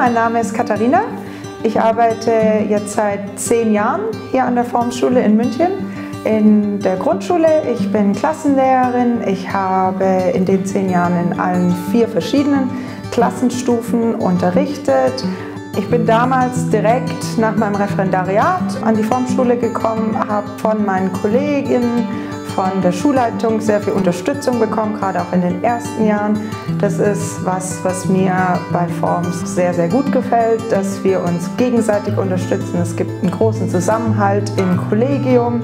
Mein Name ist Katharina. Ich arbeite jetzt seit zehn Jahren hier an der Formschule in München in der Grundschule. Ich bin Klassenlehrerin. Ich habe in den zehn Jahren in allen vier verschiedenen Klassenstufen unterrichtet. Ich bin damals direkt nach meinem Referendariat an die Formschule gekommen, habe von meinen Kolleginnen von der Schulleitung sehr viel Unterstützung bekommen, gerade auch in den ersten Jahren. Das ist was, was mir bei Forms sehr, sehr gut gefällt, dass wir uns gegenseitig unterstützen. Es gibt einen großen Zusammenhalt im Kollegium.